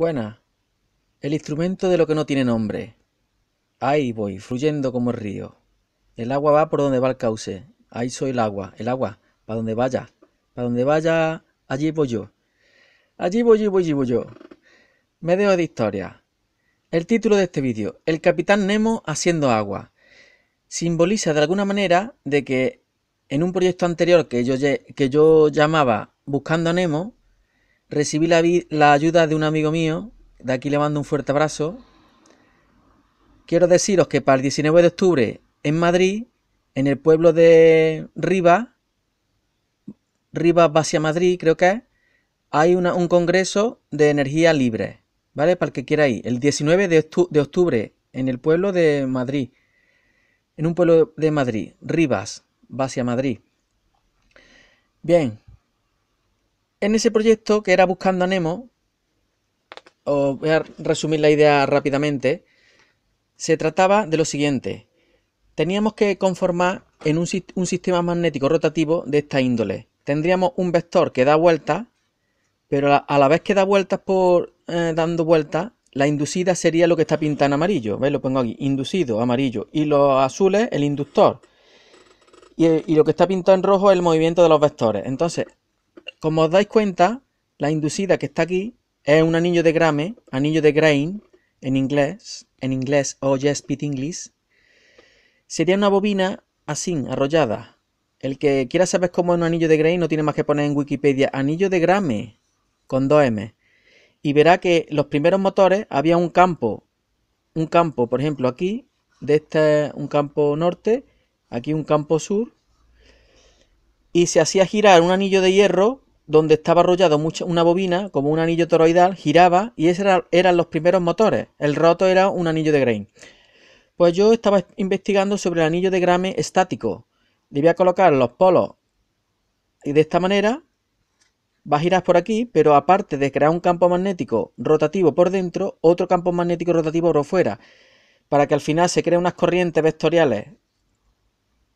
Buena. El instrumento de lo que no tiene nombre. Ahí voy, fluyendo como el río. El agua va por donde va el cauce. Ahí soy el agua, el agua, para donde vaya. Para donde vaya, allí voy yo. Allí voy yo, voy yo, voy yo. Me dejo de historia. El título de este vídeo, El Capitán Nemo haciendo agua. Simboliza de alguna manera de que en un proyecto anterior que yo, que yo llamaba Buscando a Nemo, recibí la, ayuda de un amigo mío, de aquí le mando un fuerte abrazo. Quiero deciros que para el 19 de octubre en Madrid, en el pueblo de Rivas, Rivas hacia Madrid, creo que es, hay un congreso de energía libre, ¿vale? Para el que quiera ir. El 19 de, de octubre, en el pueblo de Madrid, en un pueblo de Madrid, Rivas, hacia Madrid. Bien, en ese proyecto que era Buscando a Nemo, os voy a resumir la idea rápidamente, se trataba de lo siguiente. Teníamos que conformar en un, sistema magnético rotativo de esta índole. Tendríamos un vector que da vueltas, pero a la, vez que da vueltas por eh, dando vueltas, la inducida sería lo que está pintado en amarillo. ¿Veis? Lo pongo aquí. Inducido, amarillo. Y los azules, el inductor. Y, y, lo que está pintado en rojo es el movimiento de los vectores. Entonces, como os dais cuenta, la inducida que está aquí es un anillo de grame, anillo de grain en inglés, en inglés o just speak English. Sería una bobina así, arrollada. El que quiera saber cómo es un anillo de grain no tiene más que poner en Wikipedia anillo de grame con 2M. Y verá que los primeros motores había un campo, un campo, por ejemplo, aquí, de este un campo norte, aquí un campo sur, y se hacía girar un anillo de hierro donde estaba arrollado una bobina, como un anillo toroidal, giraba y esos eran los primeros motores. El roto era un anillo de Grain. Pues yo estaba investigando sobre el anillo de Grame estático. Debía colocar los polos y de esta manera va a girar por aquí, pero aparte de crear un campo magnético rotativo por dentro, otro campo magnético rotativo por fuera, para que al final se creen unas corrientes vectoriales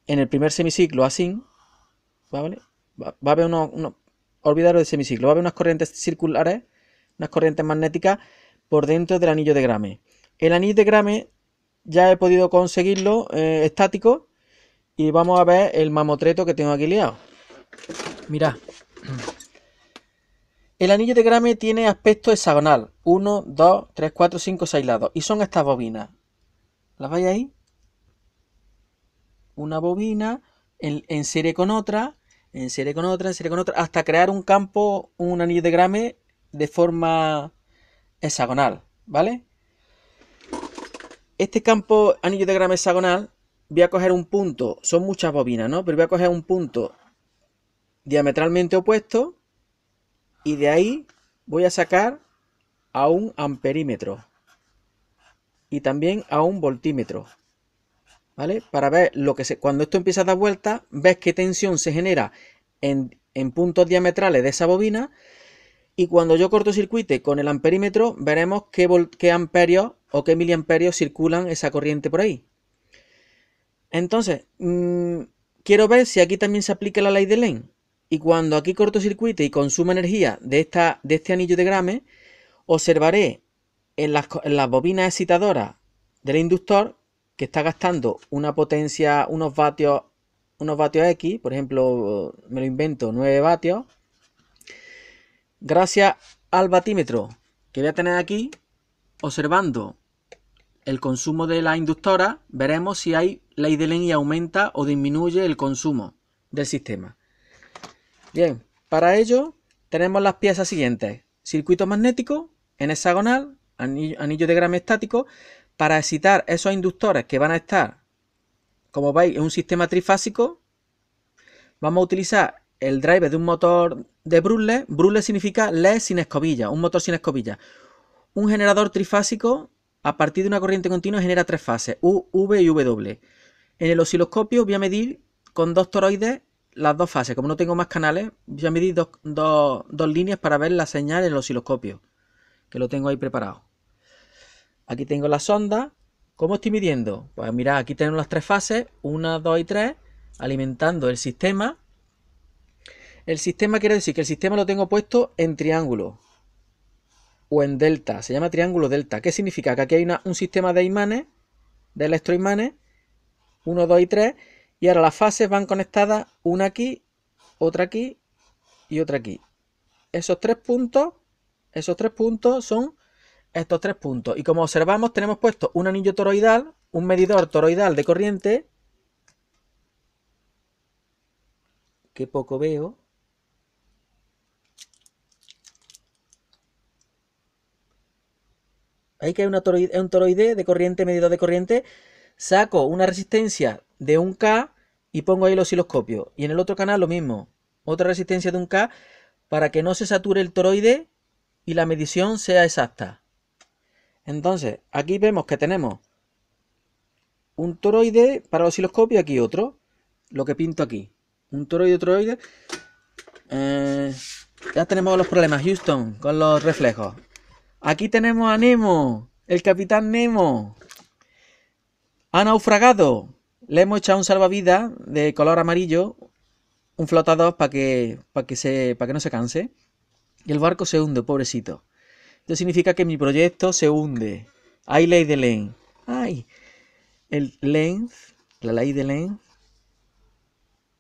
en el primer semiciclo así, ¿vale? Va, a haber unos, olvidaros del semiciclo, va a haber unas corrientes circulares, unas corrientes magnéticas por dentro del anillo de Grame. El anillo de Grame ya he podido conseguirlo eh, estático y vamos a ver el mamotreto que tengo aquí liado. Mirad. El anillo de Grame tiene aspecto hexagonal. 1, 2, 3, 4, 5, 6 lados. Y son estas bobinas. ¿Las veis ahí? Una bobina en serie con otra en serie con otra, en serie con otra, hasta crear un campo, un anillo de grame de forma hexagonal, ¿vale? Este campo anillo de grame hexagonal, voy a coger un punto, son muchas bobinas, ¿no? Pero voy a coger un punto diametralmente opuesto y de ahí voy a sacar a un amperímetro y también a un voltímetro. ¿Vale? Para ver lo que se, cuando esto empieza a dar vuelta, ves qué tensión se genera en, puntos diametrales de esa bobina y cuando yo cortocircuite con el amperímetro veremos qué, qué amperios o qué miliamperios circulan esa corriente por ahí. Entonces, mm, quiero ver si aquí también se aplica la ley de Lane. Y cuando aquí cortocircuite y consuma energía de, esta, de este anillo de grame, observaré en las, en las bobinas excitadoras del inductor que está gastando una potencia, unos vatios, unos vatios X, por ejemplo, me lo invento, 9 vatios, gracias al batímetro que voy a tener aquí, observando el consumo de la inductora, veremos si hay ley de y aumenta o disminuye el consumo del sistema. Bien, para ello tenemos las piezas siguientes. Circuito magnético en hexagonal, anillo, anillo de grama estático, para excitar esos inductores que van a estar, como veis, en un sistema trifásico, vamos a utilizar el driver de un motor de Brule. Brule significa LED sin escobilla, un motor sin escobilla. Un generador trifásico, a partir de una corriente continua, genera tres fases, U, V y W. En el osciloscopio voy a medir con dos toroides las dos fases. Como no tengo más canales, voy a medir dos, dos líneas para ver la señal en el osciloscopio, que lo tengo ahí preparado. Aquí tengo la sonda. ¿Cómo estoy midiendo? Pues mirad, aquí tenemos las tres fases, 1, 2 y 3, alimentando el sistema. El sistema quiere decir que el sistema lo tengo puesto en triángulo. o en delta. Se llama triángulo delta. ¿Qué significa? Que aquí hay un sistema de imanes, de electroimanes, 1, 2 y 3, y ahora las fases van conectadas una aquí, otra aquí y otra aquí. Esos tres puntos, esos tres puntos son estos tres puntos. Y como observamos, tenemos puesto un anillo toroidal, un medidor toroidal de corriente. Que poco veo. Ahí que hay un toroide de corriente, medidor de corriente. Saco una resistencia de un K y pongo ahí el osciloscopio. Y en el otro canal lo mismo. Otra resistencia de un K para que no se sature el toroide y la medición sea exacta. Entonces, aquí vemos que tenemos un toroide para el osciloscopio y aquí otro. Lo que pinto aquí. Un toroide, toroide. Eh, ya tenemos los problemas, Houston, con los reflejos. Aquí tenemos a Nemo, el capitán Nemo. Ha naufragado. Le hemos echado un salvavidas de color amarillo, un flotador para que, para que, se, para que no se canse. Y el barco se hunde, pobrecito. Esto significa que mi proyecto se hunde. Hay ley de Lane. Ay, el length, la ley de Lane,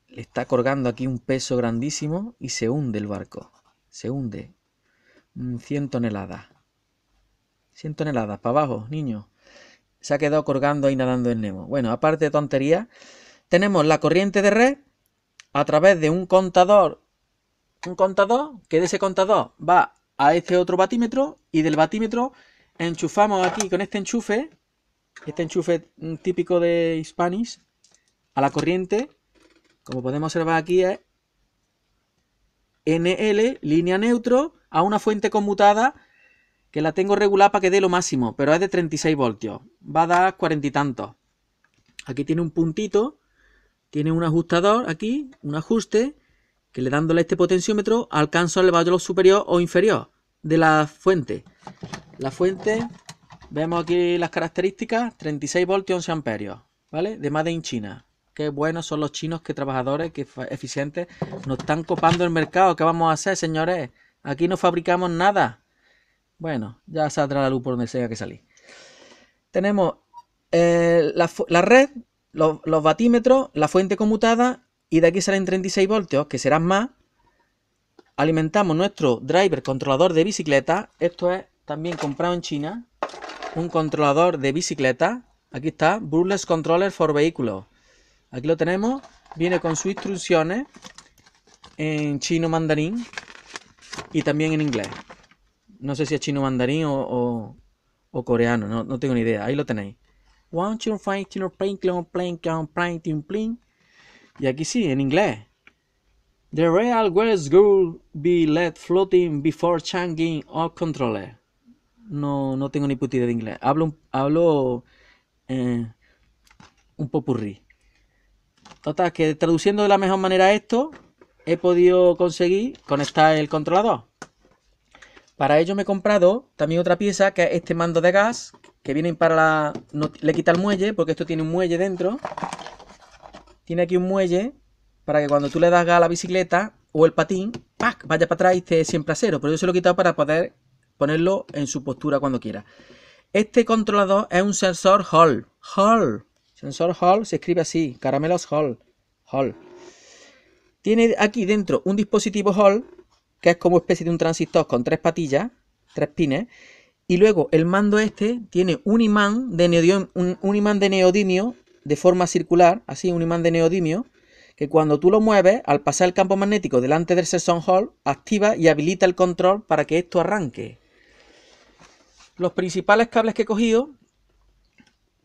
le está colgando aquí un peso grandísimo y se hunde el barco. Se hunde. 100 toneladas. 100 toneladas, para abajo, niño. Se ha quedado colgando ahí nadando en Nemo. Bueno, aparte de tontería, tenemos la corriente de red a través de un contador. Un contador que de ese contador va a este otro batímetro y del batímetro enchufamos aquí con este enchufe, este enchufe típico de Spanish, a la corriente, como podemos observar aquí es NL, línea neutro, a una fuente conmutada que la tengo regulada para que dé lo máximo, pero es de 36 voltios, va a dar cuarenta y tantos. Aquí tiene un puntito, tiene un ajustador aquí, un ajuste, que le dándole este potenciómetro alcanzo el valor superior o inferior de la fuente. La fuente, vemos aquí las características, 36 voltios 11 amperios, ¿vale? De Made in China. Qué buenos son los chinos, qué trabajadores, qué eficientes. Nos están copando el mercado. ¿Qué vamos a hacer, señores? Aquí no fabricamos nada. Bueno, ya saldrá la luz por donde sea que salir. Tenemos eh, la, red, los, los batímetros, la fuente conmutada y de aquí salen 36 voltios, que serán más. Alimentamos nuestro driver controlador de bicicleta. Esto es también comprado en China. Un controlador de bicicleta. Aquí está, Burles Controller for Vehículos. Aquí lo tenemos. Viene con sus instrucciones en chino mandarín y también en inglés. No sé si es chino mandarín o, coreano, no, no, tengo ni idea. Ahí lo tenéis. Y aquí sí, en inglés. The real West will be let floating before changing all controller. No, no tengo ni puta idea de inglés. Hablo, hablo eh, un popurrí. Total, que traduciendo de la mejor manera esto, he podido conseguir conectar el controlador. Para ello me he comprado también otra pieza que es este mando de gas que viene para la... le quita el muelle porque esto tiene un muelle dentro tiene aquí un muelle para que cuando tú le das gas a la bicicleta o el patín, ¡pac! vaya para atrás y esté siempre a cero. Pero yo se lo he quitado para poder ponerlo en su postura cuando quiera. Este controlador es un sensor Hall. Hall. Sensor Hall se escribe así, caramelos Hall. Hall. Tiene aquí dentro un dispositivo Hall, que es como especie de un transistor con tres patillas, tres pines. Y luego el mando este tiene un imán de neodimio, un imán de neodimio de forma circular, así un imán de neodimio, que cuando tú lo mueves, al pasar el campo magnético delante del session Hall, activa y habilita el control para que esto arranque. Los principales cables que he cogido,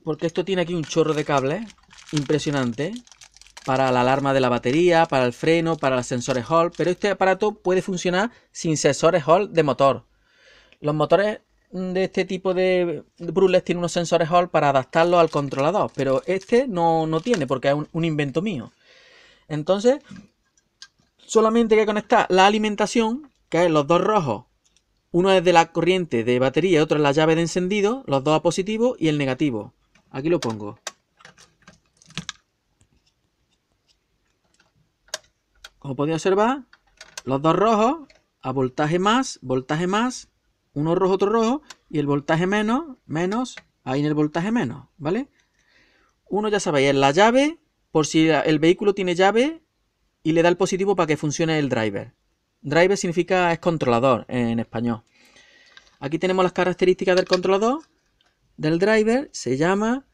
porque esto tiene aquí un chorro de cables impresionante, para la alarma de la batería, para el freno, para los sensores Hall, pero este aparato puede funcionar sin sensores Hall de motor. Los motores de este tipo de brules tiene unos sensores Hall para adaptarlo al controlador, pero este no, tiene porque es un, invento mío. Entonces, solamente hay que conectar la alimentación, que es los dos rojos. Uno es de la corriente de batería otro es la llave de encendido, los dos a positivo y el negativo. Aquí lo pongo. Como podéis observar, los dos rojos a voltaje más, voltaje más, uno rojo, otro rojo, y el voltaje menos, menos, ahí en el voltaje menos, ¿vale? Uno ya sabéis, es la llave, por si el vehículo tiene llave, y le da el positivo para que funcione el driver. Driver significa es controlador en español. Aquí tenemos las características del controlador. Del driver se llama,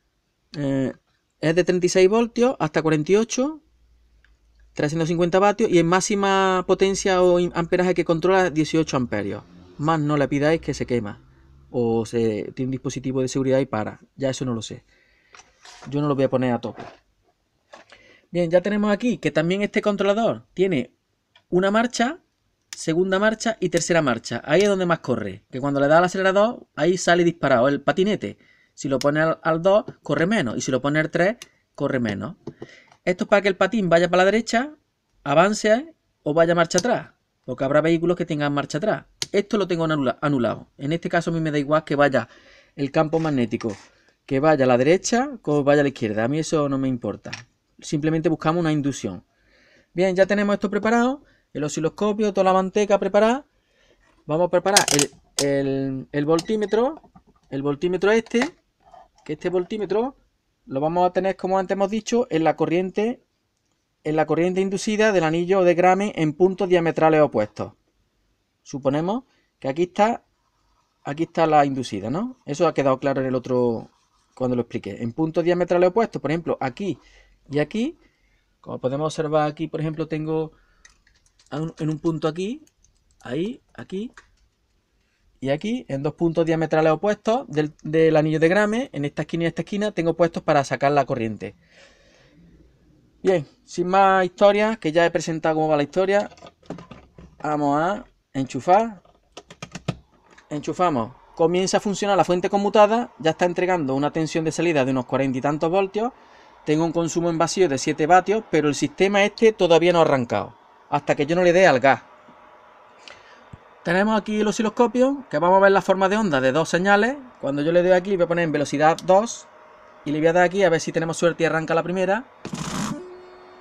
eh, es de 36 voltios hasta 48, 350 vatios y en máxima potencia o amperaje que controla 18 amperios. Más no le pidáis que se quema o se tiene un dispositivo de seguridad y para. Ya eso no lo sé. Yo no lo voy a poner a tope. Bien, ya tenemos aquí que también este controlador tiene una marcha, segunda marcha y tercera marcha. Ahí es donde más corre. Que cuando le da al acelerador, ahí sale disparado el patinete. Si lo pone al, 2, corre menos. Y si lo pone al 3, corre menos. Esto es para que el patín vaya para la derecha, avance o vaya marcha atrás. Porque habrá vehículos que tengan marcha atrás. Esto lo tengo anulado. En este caso a mí me da igual que vaya el campo magnético. Que vaya a la derecha o vaya a la izquierda. A mí eso no me importa simplemente buscamos una inducción. Bien, ya tenemos esto preparado, el osciloscopio, toda la manteca preparada. Vamos a preparar el, voltímetro, el voltímetro este, que este voltímetro lo vamos a tener, como antes hemos dicho, en la corriente, en la corriente inducida del anillo de Grame en puntos diametrales opuestos. Suponemos que aquí está, aquí está la inducida, ¿no? Eso ha quedado claro en el otro, cuando lo expliqué. En puntos diametrales opuestos, por ejemplo, aquí y aquí, como podemos observar aquí, por ejemplo, tengo en un punto aquí, ahí, aquí, y aquí, en dos puntos diametrales opuestos del, anillo de Grame, en esta esquina y esta esquina, tengo puestos para sacar la corriente. Bien, sin más historias, que ya he presentado cómo va la historia, vamos a enchufar. Enchufamos. Comienza a funcionar la fuente conmutada, ya está entregando una tensión de salida de unos cuarenta y tantos voltios tengo un consumo en vacío de 7 vatios, pero el sistema este todavía no ha arrancado, hasta que yo no le dé al gas. Tenemos aquí el osciloscopio, que vamos a ver la forma de onda de dos señales. Cuando yo le doy aquí, voy a poner en velocidad 2, y le voy a dar aquí a ver si tenemos suerte y arranca la primera.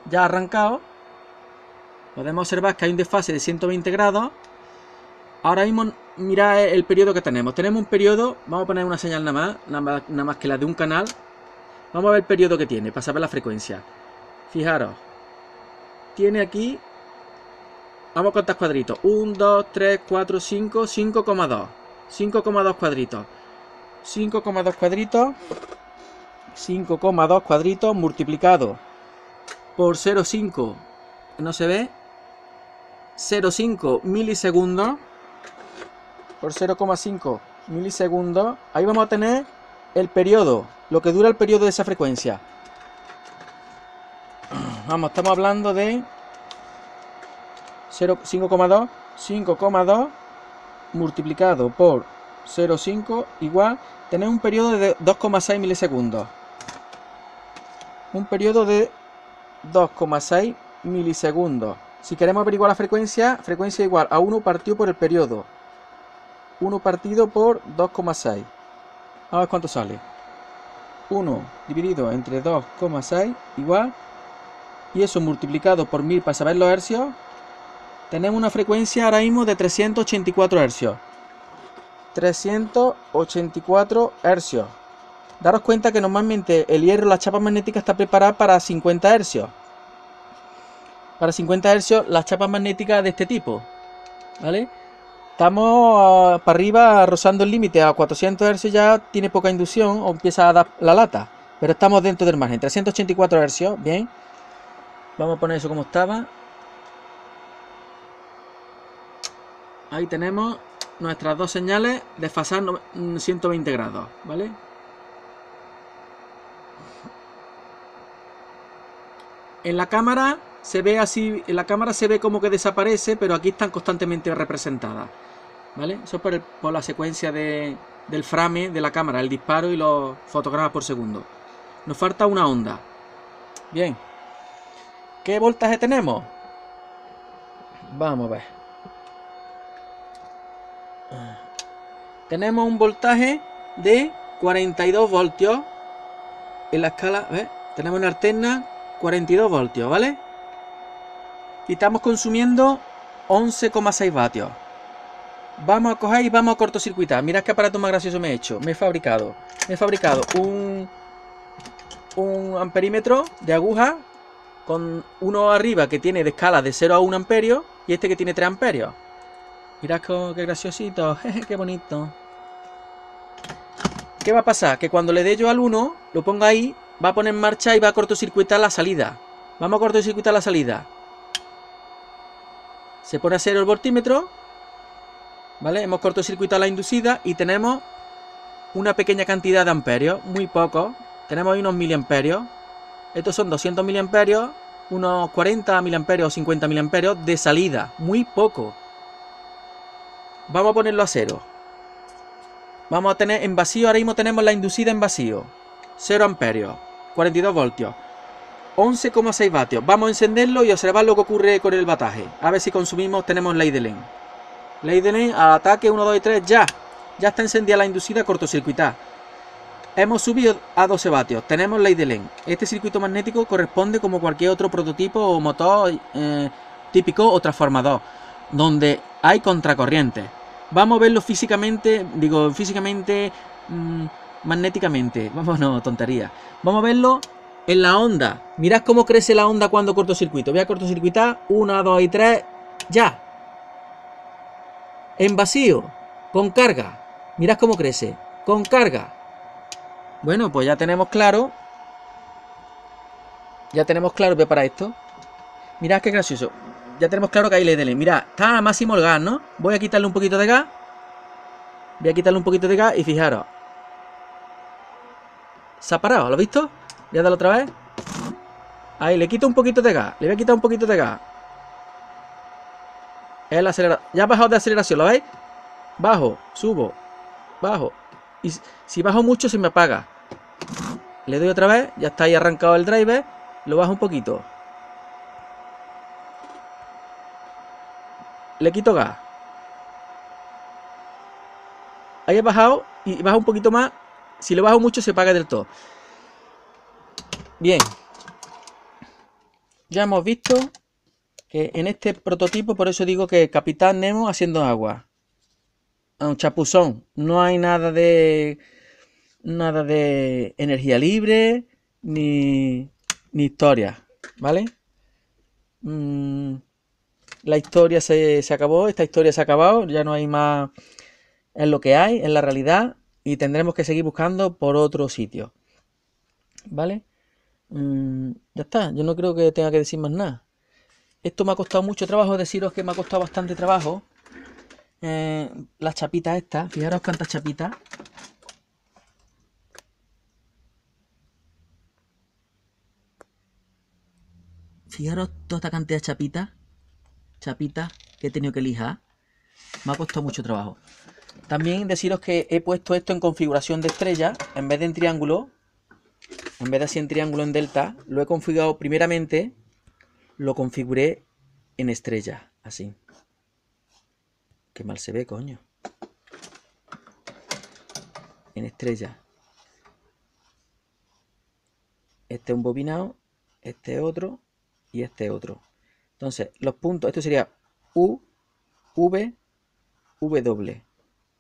Ya ha arrancado. Podemos observar que hay un desfase de 120 grados. Ahora mismo, mirad el periodo que tenemos. Tenemos un periodo, vamos a poner una señal nada más, nada más que la de un canal, Vamos a ver el periodo que tiene para saber la frecuencia. Fijaros. Tiene aquí... Vamos a contar cuadritos. 1, 2, 3, 4, 5, 5,2. 5,2 cuadritos. 5,2 cuadritos. 5,2 cuadritos multiplicado por 0,5. No se ve. 0,5 milisegundos. Por 0,5 milisegundos. Ahí vamos a tener el periodo, lo que dura el periodo de esa frecuencia. Vamos, estamos hablando de 5,2, 5,2 multiplicado por 0,5 igual, tener un periodo de 2,6 milisegundos. Un periodo de 2,6 milisegundos. Si queremos averiguar la frecuencia, frecuencia igual a 1 partido por el periodo. 1 partido por 2,6. A ver cuánto sale. 1 dividido entre 2,6 igual. Y eso multiplicado por 1000 para saber los hercios. Tenemos una frecuencia ahora mismo de 384 hercios. 384 hercios. Daros cuenta que normalmente el hierro, la chapa magnética está preparada para 50 hercios. Para 50 hercios las chapas magnéticas de este tipo. ¿Vale? Estamos para arriba rozando el límite a 400 Hz ya tiene poca inducción o empieza a dar la lata. Pero estamos dentro del margen. 384 Hz, bien. Vamos a poner eso como estaba. Ahí tenemos nuestras dos señales desfasando 120 grados, ¿vale? En la cámara se ve así, en la cámara se ve como que desaparece, pero aquí están constantemente representadas. ¿Vale? Eso por, por la secuencia de, del frame de la cámara, el disparo y los fotogramas por segundo. Nos falta una onda. Bien. ¿Qué voltaje tenemos? Vamos a ver. Tenemos un voltaje de 42 voltios en la escala, ¿ves? Tenemos una alterna 42 voltios, ¿vale? Y estamos consumiendo 11,6 vatios. Vamos a coger y vamos a cortocircuitar. Mirad qué aparato más gracioso me he hecho. Me he fabricado. Me he fabricado un, un amperímetro de aguja con uno arriba que tiene de escala de 0 a 1 amperio y este que tiene 3 amperios. Mirad qué graciosito. qué bonito. ¿Qué va a pasar? Que cuando le dé yo al 1, lo ponga ahí, va a poner en marcha y va a cortocircuitar la salida. Vamos a cortocircuitar la salida. Se pone a cero el voltímetro. ¿Vale? Hemos cortocircuitado la inducida y tenemos una pequeña cantidad de amperios, muy poco. Tenemos ahí unos miliamperios. Estos son 200 miliamperios, unos 40 miliamperios o 50 miliamperios de salida, muy poco. Vamos a ponerlo a cero. Vamos a tener en vacío, ahora mismo tenemos la inducida en vacío. 0 amperios, 42 voltios. 11,6 vatios. Vamos a encenderlo y observar lo que ocurre con el bataje. A ver si consumimos, tenemos ley de Len. Ley de Len, al ataque 1, 2 y 3, ya. Ya está encendida la inducida cortocircuitada. Hemos subido a 12 vatios. Tenemos ley de Len. Este circuito magnético corresponde como cualquier otro prototipo o motor eh, típico o transformador, donde hay contracorriente. Vamos a verlo físicamente, digo, físicamente, mm, magnéticamente. Vamos, no, tontería. Vamos a verlo en la onda. Mirad cómo crece la onda cuando cortocircuito. Voy a cortocircuitar. 1, 2 y 3. Ya. En vacío. Con carga. Mirad cómo crece. Con carga. Bueno, pues ya tenemos claro. Ya tenemos claro que para esto. Mirad qué gracioso. Ya tenemos claro que ahí le dele. Mirad, está a máximo el gas, ¿no? Voy a quitarle un poquito de gas. Voy a quitarle un poquito de gas y fijaros. Se ha parado, ¿lo has visto? Voy a darle otra vez. Ahí, le quito un poquito de gas. Le voy a quitar un poquito de gas. El acelerador. Ya ha bajado de aceleración, ¿lo veis? Bajo, subo, bajo. Y si bajo mucho se me apaga. Le doy otra vez. Ya está ahí arrancado el driver. Lo bajo un poquito. Le quito gas. Ahí he bajado y baja un poquito más. Si lo bajo mucho se apaga del todo. Bien, ya hemos visto que en este prototipo, por eso digo que Capitán Nemo haciendo agua. Un chapuzón, no hay nada de nada de energía libre ni, ni historia, ¿vale? Mm, la historia se, se acabó, esta historia se ha acabado, ya no hay más en lo que hay, en la realidad, y tendremos que seguir buscando por otro sitio, ¿vale? Mm, ya está, yo no creo que tenga que decir más nada. Esto me ha costado mucho trabajo, deciros que me ha costado bastante trabajo. Eh, las chapitas estas, fijaros cuántas chapitas. Fijaros toda esta cantidad de chapitas. Chapitas que he tenido que lijar. Me ha costado mucho trabajo. También deciros que he puesto esto en configuración de estrella en vez de en triángulo en vez de así en triángulo en delta, lo he configurado primeramente, lo configuré en estrella, así. Qué mal se ve, coño. En estrella. Este es un bobinado, este es otro y este es otro. Entonces, los puntos, esto sería U, V, W.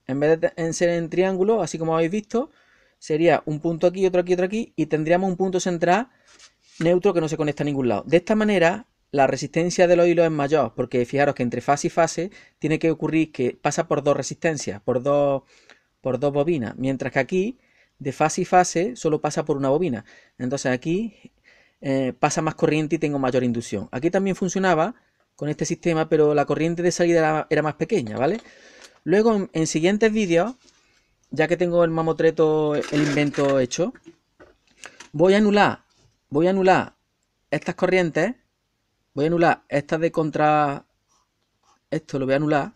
En vez de ser en triángulo, así como habéis visto, sería un punto aquí, otro aquí, otro aquí, y tendríamos un punto central neutro que no se conecta a ningún lado. De esta manera, la resistencia de los es mayor, porque fijaros que entre fase y fase tiene que ocurrir que pasa por dos resistencias, por dos, por dos bobinas, mientras que aquí, de fase y fase, solo pasa por una bobina. Entonces aquí eh, pasa más corriente y tengo mayor inducción. Aquí también funcionaba con este sistema, pero la corriente de salida era, más pequeña, ¿vale? Luego, en siguientes vídeos, ya que tengo el mamotreto, el invento hecho, voy a anular, voy a anular estas corrientes, voy a anular estas de contra, esto lo voy a anular,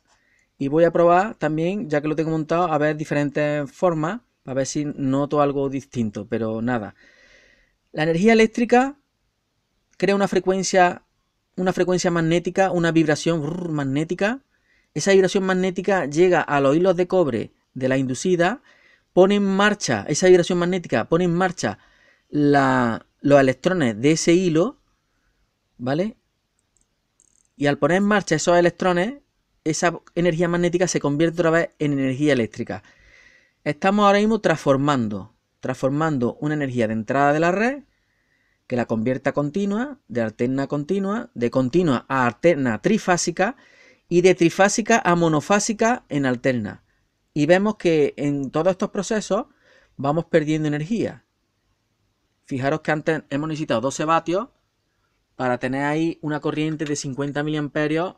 y voy a probar también, ya que lo tengo montado, a ver diferentes formas, a ver si noto algo distinto, pero nada. La energía eléctrica crea una frecuencia, una frecuencia magnética, una vibración magnética. Esa vibración magnética llega a los hilos de cobre de la inducida pone en marcha, esa vibración magnética pone en marcha los electrones de ese hilo, ¿vale? Y al poner en marcha esos electrones, esa energía magnética se convierte otra vez en energía eléctrica. Estamos ahora mismo transformando, transformando una energía de entrada de la red que la convierta continua, de alterna a continua, de continua a alterna trifásica y de trifásica a monofásica en alterna. Y vemos que en todos estos procesos vamos perdiendo energía. Fijaros que antes hemos necesitado 12 vatios para tener ahí una corriente de 50 miliamperios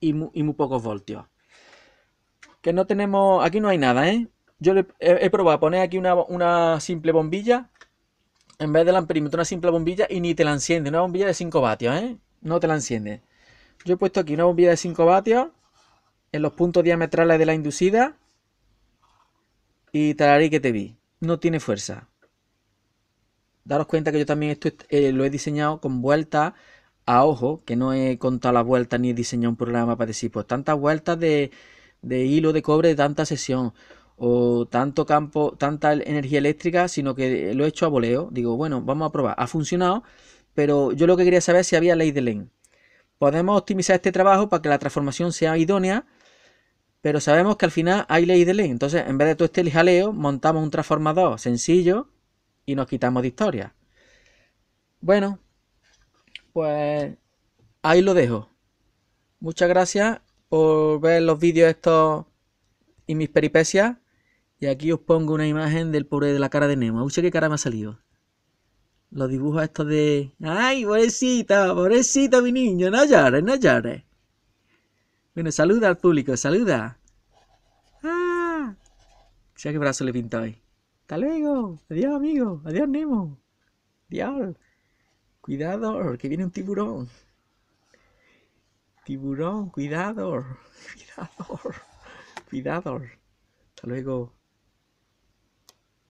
y muy, pocos voltios. Que no tenemos... Aquí no hay nada, ¿eh? Yo he, probado a poner aquí una, simple bombilla. En vez del amperímetro, una simple bombilla y ni te la enciende. Una bombilla de 5 vatios, ¿eh? No te la enciende. Yo he puesto aquí una bombilla de 5 vatios en los puntos diametrales de la inducida y talarí que te vi. No tiene fuerza. Daros cuenta que yo también esto eh, lo he diseñado con vueltas a ojo, que no he contado las vueltas ni he diseñado un programa para decir, pues tantas vueltas de, de hilo de cobre de tanta sesión o tanto campo, tanta energía eléctrica, sino que lo he hecho a voleo. Digo, bueno, vamos a probar. Ha funcionado, pero yo lo que quería saber es si había ley de Lane. Podemos optimizar este trabajo para que la transformación sea idónea, pero sabemos que al final hay ley de Lane. Entonces, en vez de todo este jaleo, montamos un transformador sencillo y nos quitamos de historia. Bueno, pues ahí lo dejo. Muchas gracias por ver los vídeos estos y mis peripecias. Y aquí os pongo una imagen del pobre de la cara de Nemo. Uy, qué cara me ha salido. Los dibujos estos de... ¡Ay, pobrecita! ¡Pobrecita mi niño! ¡No llores, no llores! Bueno, saluda al público, saluda. ¡Ah! ¿Sabes qué brazo le pinto hoy? ¡Hasta luego! ¡Adiós, amigo! ¡Adiós, Nemo! ¡Adiós! Cuidado, que viene un tiburón. Tiburón, cuidado. Cuidado. Cuidado. Hasta luego.